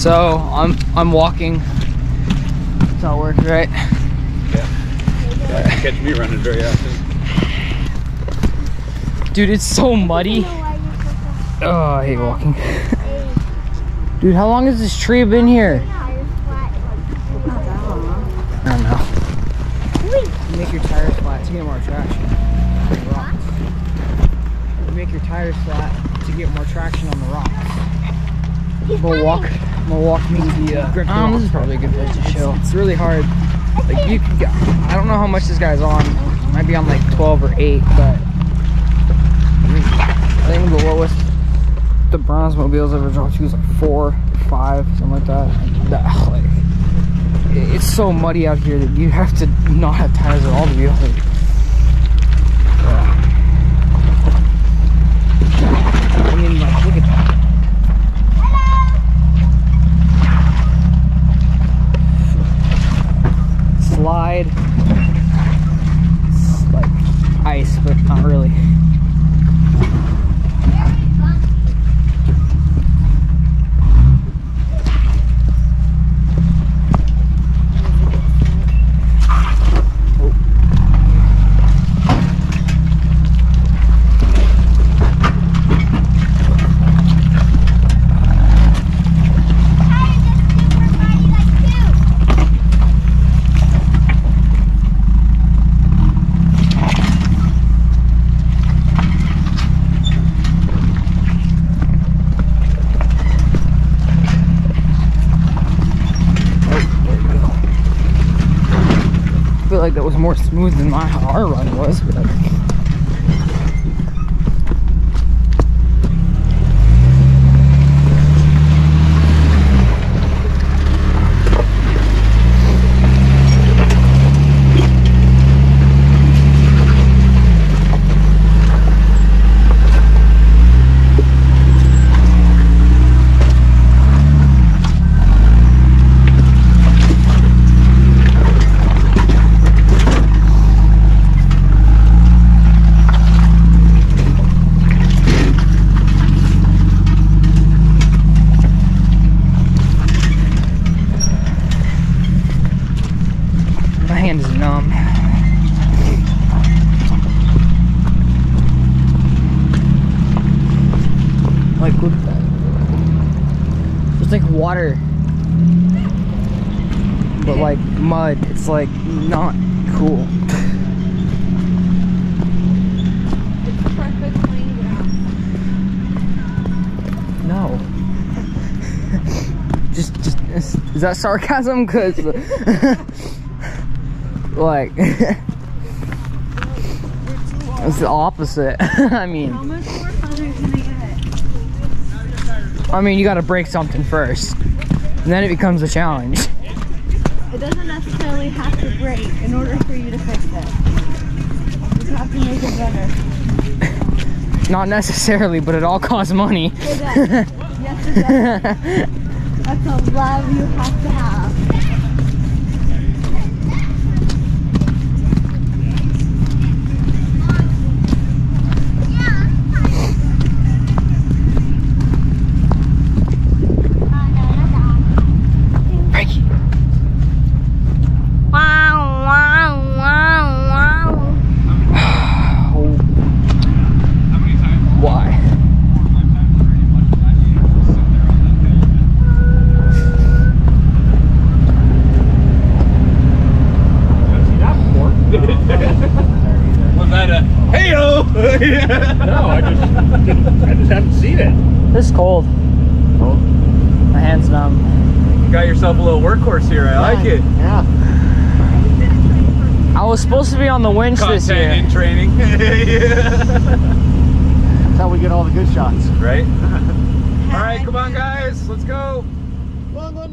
So I'm I'm walking. It's how working right? Yeah, catch me running very often. Dude, it's so muddy. Oh, I hate walking. Dude, how long has this tree been here? I don't know. You make your tires flat to get more traction. You make your tires flat to get more traction on the rocks. Gonna walk. I'm gonna walk me to the. Uh, um, this is probably a good place to chill. It's really hard. Like you, can I don't know how much this guy's on. It Might be on like 12 or 8, but I think the lowest the bronze mobiles ever dropped to was like four, five, something like that. That, like, it's so muddy out here that you have to not have tires at all to be able to. Yeah. I mean, like, look at that. Slide. It's like ice, but not really. I feel like that was more smooth than my our run was. But is numb. Like look at that. It's like water. But like mud. It's like not cool. No. just, just is, is that sarcasm? Cause like it's the opposite. I mean, How much more further can I? I mean, you got to break something first, and then it becomes a challenge. It doesn't necessarily have to break in order for you to fix it. You have to make it better. Not necessarily, but it all costs money. It does. yes, it does. That's a love you have to have. Frankie. Wow, wow, wow, wow. Oh, How many times? why? Five times already watched that. You sit there on that hill. Was that a heyo? No, I just didn't, I just haven't seen it. This is cold. My hand's numb. You got yourself a little workhorse here. I like it. Yeah. I was supposed to be on the winch this Content year. in training. yeah. That's how we get all the good shots. Right? All right, come on, guys. Let's go. Come on, Glenn